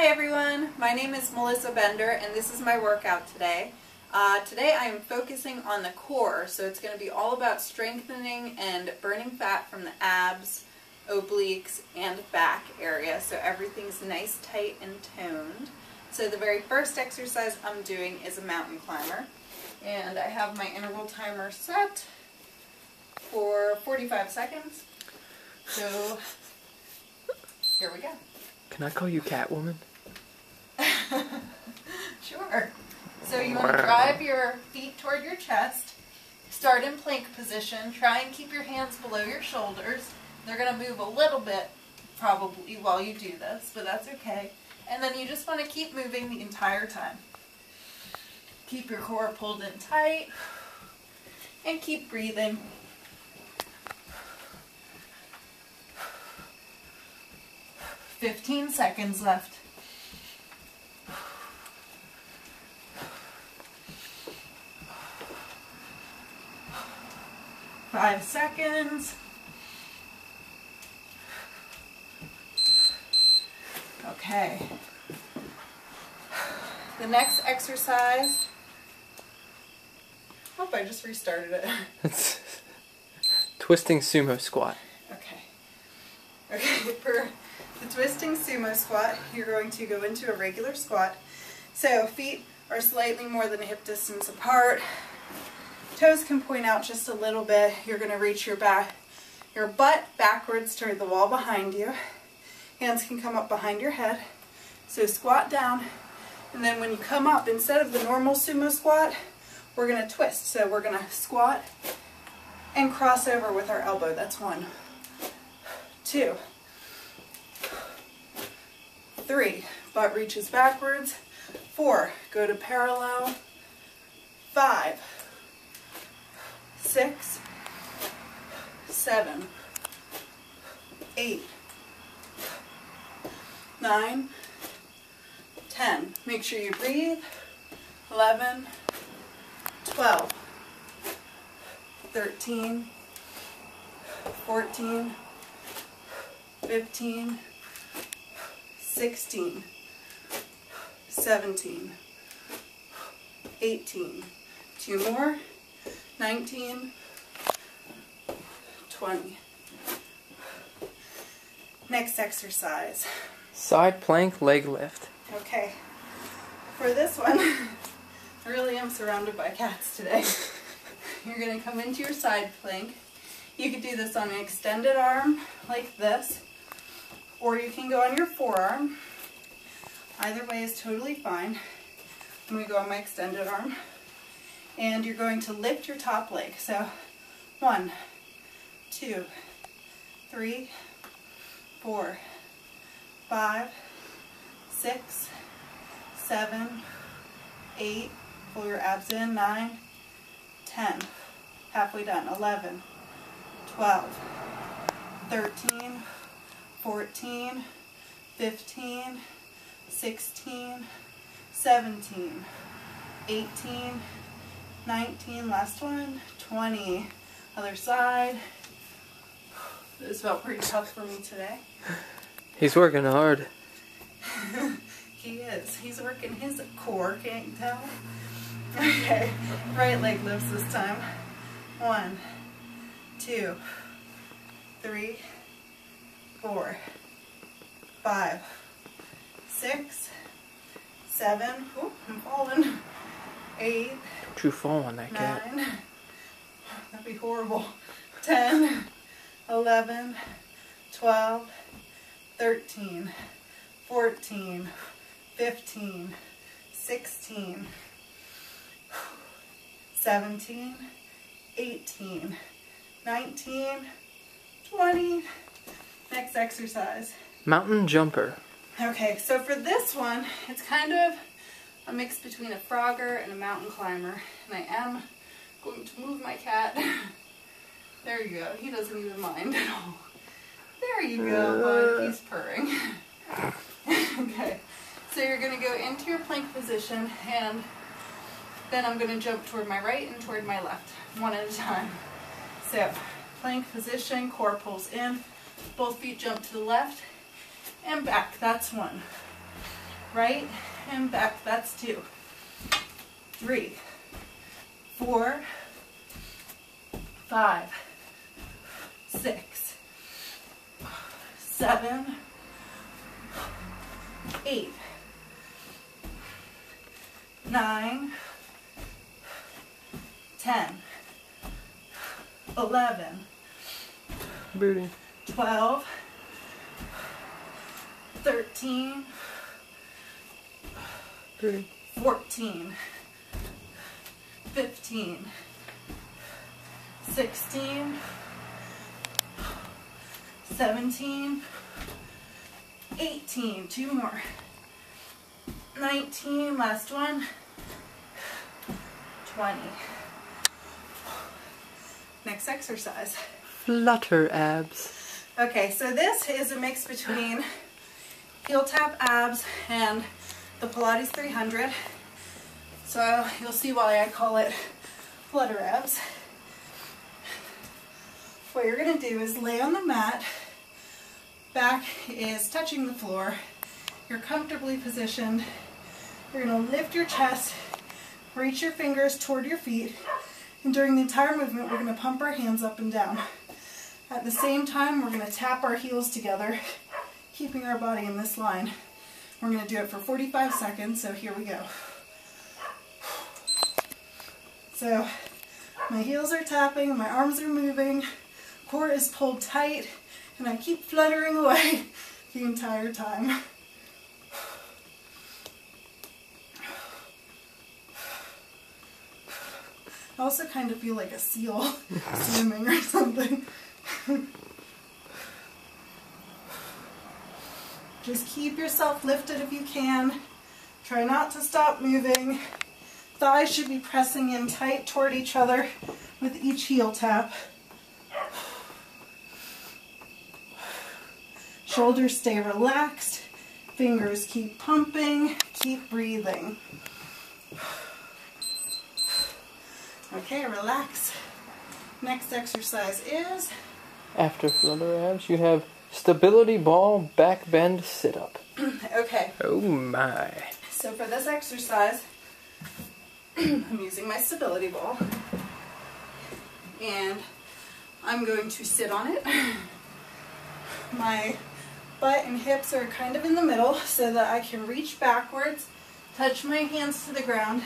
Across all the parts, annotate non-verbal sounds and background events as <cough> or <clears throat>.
Hi everyone, my name is Melissa Bender and this is my workout today. Uh, today I am focusing on the core, so it's going to be all about strengthening and burning fat from the abs, obliques, and back area so everything's nice, tight, and toned. So the very first exercise I'm doing is a mountain climber and I have my interval timer set for 45 seconds. So here we go. Can I call you Catwoman? sure. So you want to drive your feet toward your chest. Start in plank position. Try and keep your hands below your shoulders. They're going to move a little bit probably while you do this, but that's okay. And then you just want to keep moving the entire time. Keep your core pulled in tight and keep breathing. Fifteen seconds left. Five seconds. Okay. The next exercise. Hope I just restarted it. <laughs> It's twisting sumo squat. Okay. Okay, for the twisting sumo squat, you're going to go into a regular squat. So feet are slightly more than hip distance apart. Toes can point out just a little bit. You're going to reach your back, your butt backwards toward the wall behind you. Hands can come up behind your head. So squat down, and then when you come up, instead of the normal sumo squat, we're going to twist. So we're going to squat and cross over with our elbow. That's one, two, three, butt reaches backwards, four, go to parallel, five, six, seven, eight, nine, ten. Make sure you breathe. 11, 12, 13, 14, 15, 16, 17, 18, two more, 19, 20. Next exercise. Side plank leg lift. Okay, for this one, <laughs> I really am surrounded by cats today. <laughs> You're going to come into your side plank. You could do this on an extended arm like this, or you can go on your forearm. Either way is totally fine. I'm going to go on my extended arm. And you're going to lift your top leg. So one, two, three, four, five, six, seven, eight, pull your abs in, nine, ten, halfway done, 11, 12, 13, 14, 15, 16, 17, 18, 19, last one, 20. Other side. This felt pretty tough for me today. He's working hard. <laughs> he is. He's working his core, can't you tell? Okay, right leg lifts this time. One, two, three, four, five, six, seven, Ooh, I'm falling, eight, Fall on that cat. nine, that'd be horrible, 10, 11, 12, 13, 14, 15, 16, 17, 18, 19, 20. Next exercise. Mountain jumper. Okay, so for this one, it's kind of a mix between a frogger and a mountain climber. And I am going to move my cat. <laughs> There you go. He doesn't even mind at all. There you go, bud. Uh. He's purring. <laughs> okay, so you're going to go into your plank position and then I'm going to jump toward my right and toward my left, one at a time. So, plank position, core pulls in, both feet jump to the left and back. That's one. right and back. That's two. Three, four, five, six, seven, eight, nine, ten, eleven, Booty. twelve, thirteen, Booty. fourteen, fifteen, sixteen, seventeen, eighteen. Two more. 19, last one. 20. Next exercise. Flutter abs. Okay, so this is a mix between heel tap abs and the Pilates 300. So you'll see why I call it flutter abs. What you're gonna do is lay on the mat, back is touching the floor, you're comfortably positioned, you're gonna lift your chest, reach your fingers toward your feet, and during the entire movement, we're gonna pump our hands up and down. At the same time, we're going to tap our heels together, keeping our body in this line. We're going to do it for 45 seconds, so here we go. So, my heels are tapping, my arms are moving, core is pulled tight, and I keep fluttering away <laughs> the entire time. I also kind of feel like a seal <laughs> swimming or something. <laughs> Just keep yourself lifted if you can. Try not to stop moving. Thighs should be pressing in tight toward each other with each heel tap. Shoulders stay relaxed. Fingers keep pumping. Keep breathing. Okay, relax. Next exercise is After flutter abs, you have stability ball back bend sit up. <clears throat> okay. Oh my. So for this exercise, <clears throat> I'm using my stability ball and I'm going to sit on it. <clears throat> My butt and hips are kind of in the middle so that I can reach backwards, touch my hands to the ground,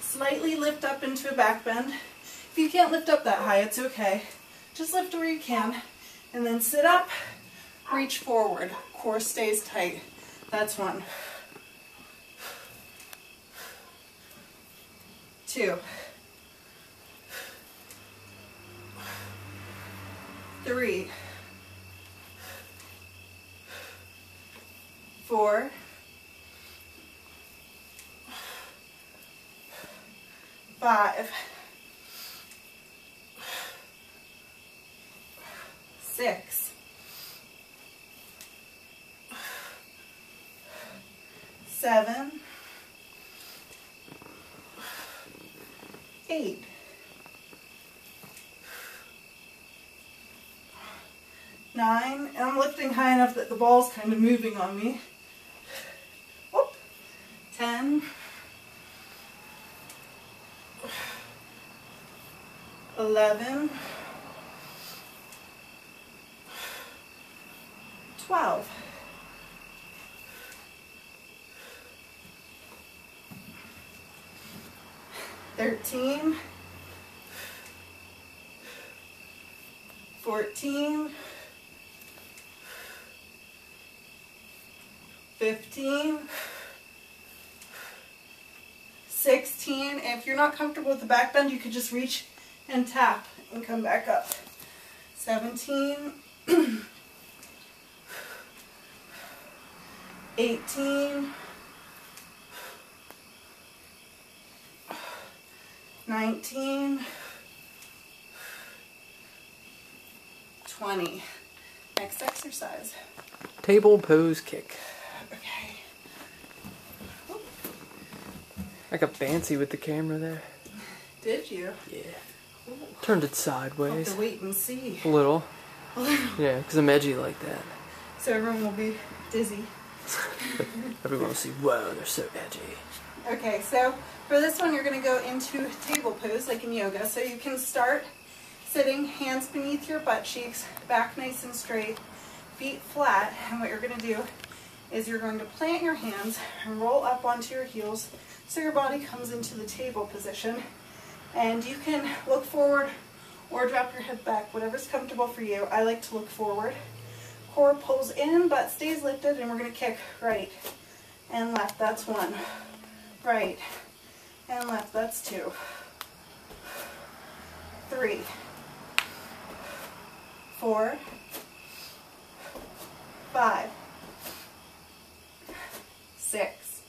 slightly lift up into a back bend. If you can't lift up that high, it's okay. Just lift where you can and then sit up, reach forward. Core stays tight. That's one. two, three, four, five, six, seven, eight. Nine, and I'm lifting high enough that the ball's kind of moving on me. Whoop. Ten. Eleven. 13, 14, 15, 16. If you're not comfortable with the back bend, you could just reach and tap and come back up. 17, <clears throat> 18, 19, 20. Next exercise. Table pose kick. Okay. I got fancy with the camera there. Did you? Yeah. Ooh. Turned it sideways. Have to wait and see. A little. Yeah, because I'm edgy like that. So everyone will be dizzy. <laughs> Everyone will see, whoa, they're so edgy. Okay, so for this one, you're going to go into table pose like in yoga. So you can start sitting, hands beneath your butt cheeks, back nice and straight, feet flat. And what you're going to do is you're going to plant your hands and roll up onto your heels so your body comes into the table position. And you can look forward or drop your head back, whatever's comfortable for you. I like to look forward. Core pulls in, butt stays lifted, and we're going to kick right and left. That's one. Right and left. That's two. Three. Four. Five. Six.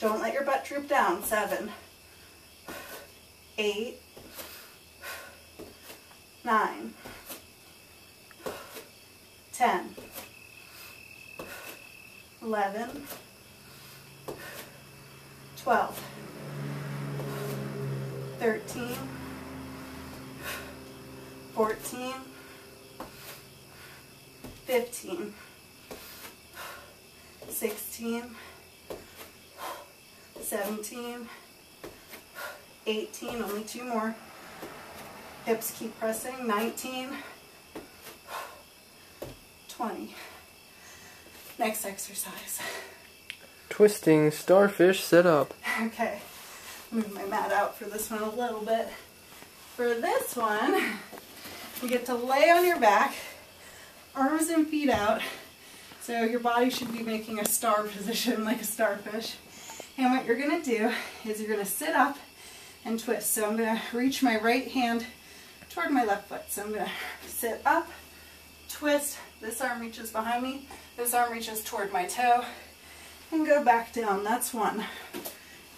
Don't let your butt droop down. Seven. Eight. Nine. Ten. Eleven. Twelve. 13, 14, 15, 16, 17, 18, only two more. Hips keep pressing, 19, 20. Next exercise. Twisting starfish set up. Okay move my mat out for this one a little bit. For this one, you get to lay on your back, arms and feet out. So your body should be making a star <laughs> position like a starfish. And what you're gonna do is you're gonna sit up and twist. So I'm gonna reach my right hand toward my left foot. So I'm gonna sit up, twist, this arm reaches behind me, this arm reaches toward my toe, and go back down. That's one.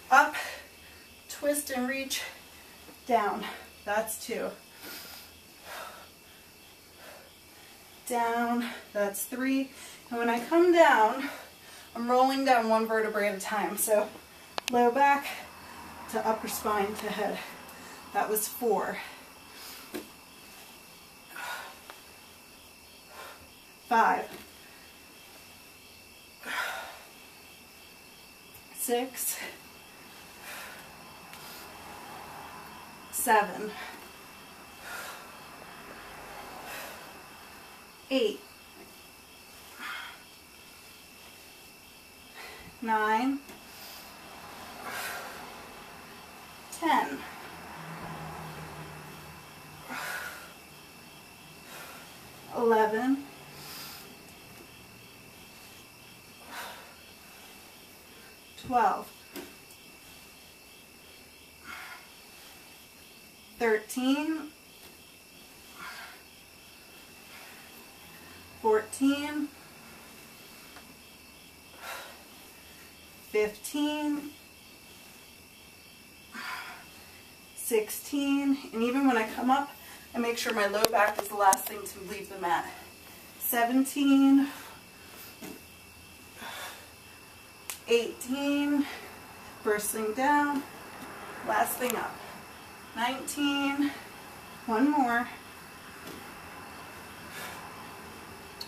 Up, twist and reach down. That's two. Down, that's three. And when I come down, I'm rolling down one vertebrae at a time. So low back to upper spine to head. That was four. Five. Six. seven, eight, nine, ten, eleven, twelve. 13, 14, 15, 16, and even when I come up, I make sure my low back is the last thing to leave the mat. 17, 18, first thing down, last thing up. 19, one more,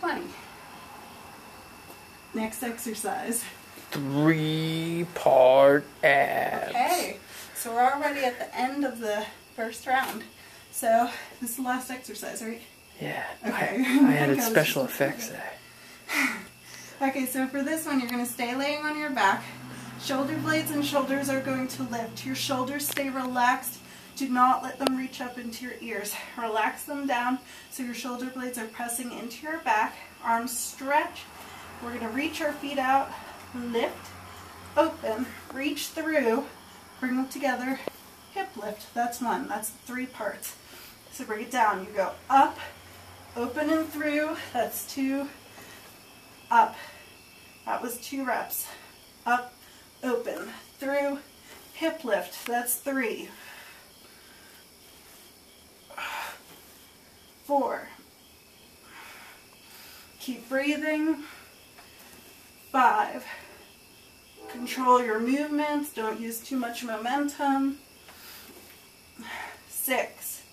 20. Next exercise. Three part abs. Okay, so we're already at the end of the first round. So this is the last exercise, right? Yeah. Okay. I, <laughs> I added special effects there. <laughs> Okay, so for this one, you're going to stay laying on your back. Shoulder blades and shoulders are going to lift. Your shoulders stay relaxed do not let them reach up into your ears. Relax them down so your shoulder blades are pressing into your back. Arms stretch. We're going to reach our feet out, lift, open, reach through, bring them together, hip lift. That's one. That's three parts. So bring it down. You go up, open and through. That's two. Up. That was two reps. Up, open, through, hip lift. That's three. four. Keep breathing. Five. Control your movements. Don't use too much momentum. Six.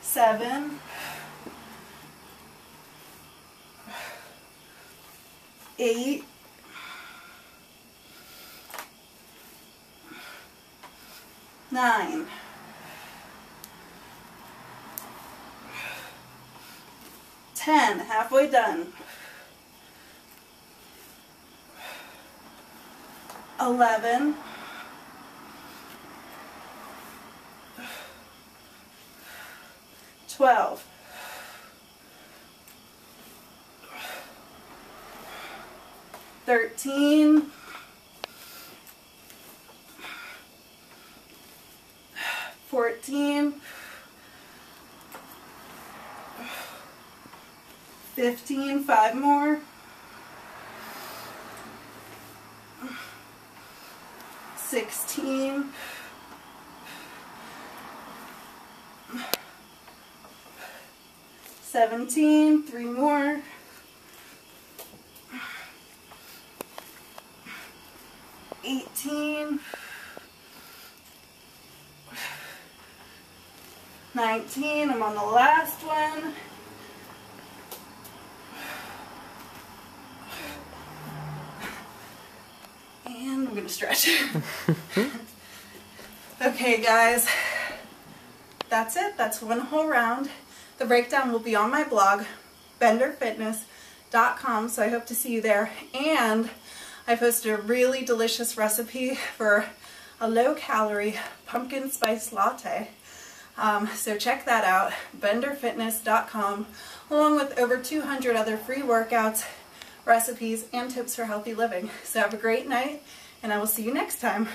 Seven. Eight, nine, ten, halfway done. Eleven. Twelve. Thirteen. Fourteen. Fifteen, five more. Sixteen. Seventeen, three more. Eighteen. Nineteen, I'm on the last one. And I'm gonna stretch. <laughs> okay guys, that's it. That's one whole round. The breakdown will be on my blog, benderfitness.com, so I hope to see you there. And I posted a really delicious recipe for a low calorie pumpkin spice latte. Um, so check that out, benderfitness.com, along with over 200 other free workouts, recipes, and tips for healthy living. So have a great night, and I will see you next time.